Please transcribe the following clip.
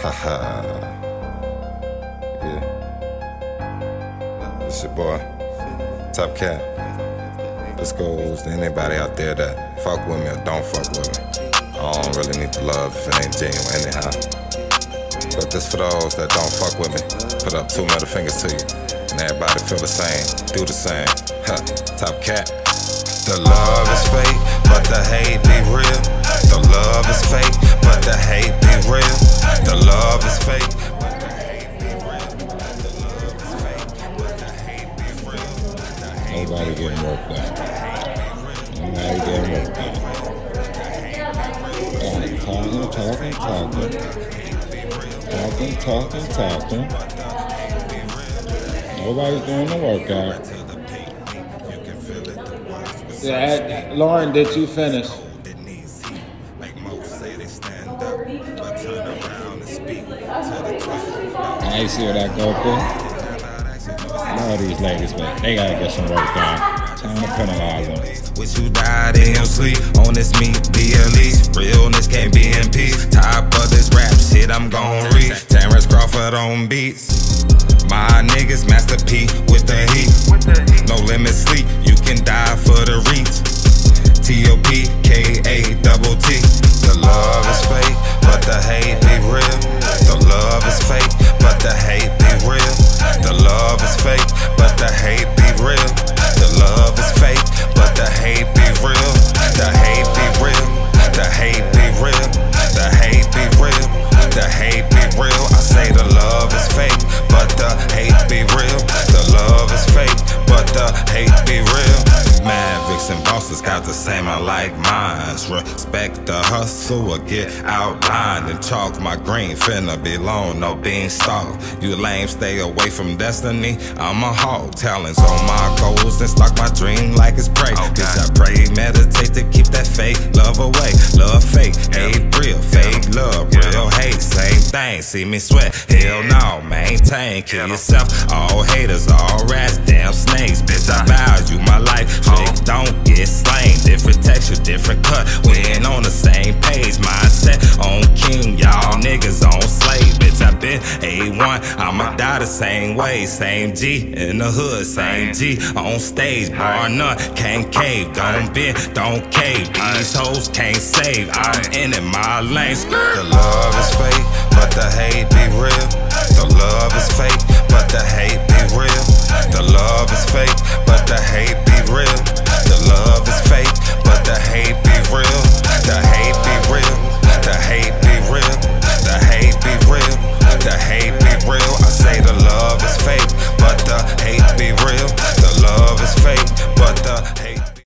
Haha. yeah. It's your boy, Top Cat. This goes to anybody out there that fuck with me or don't fuck with me. I don't really need the love if it ain't genuine anyhow. But this for those that don't fuck with me. Put up two middle fingers to you. And everybody feel the same, do the same. Huh, Top Cat. The love is fake, but the hate be real. The love is fake, Nobody getting worked out. Nobody getting worked out. Talking, talking, talking, talking. Talking, talking. Nobody's doing the workout. Yeah, Lauren, did you finish? I see what I go through. Love these ladies, but they gotta get some work done. Time to penalize them. Wish you died in your sleep. On this meat, BLE. Realness can't be in peace. Top of this rap shit, I'm gon' reach. Terrence Crawford on beats. My niggas, Master P with the heat. No limit Mavericks and bosses got the same, I like minds. Respect the hustle or get outlined and chalk. My green finna be long, no beanstalk. You lame, stay away from destiny. I'm a hawk, talents on my goals and stalk my dream like it's prey. Bitch, I pray, meditate to keep that fake love away. Love fake, hate real, fake love, real hate, same thing. See me sweat, hell no, maintain, kill yourself. All haters, all rats, damn snakes. Bitch, I value my life, straight don't get slain. Different texture, different cut, we ain't on the same page. Mindset on king, y'all niggas on slave. Bitch, I been A1, I'ma die the same way. Same G in the hood, same G on stage, bar none. Can't cave, don't bend, don't cave. These hoes can't save, I'm in it, my lane. The love is fake, but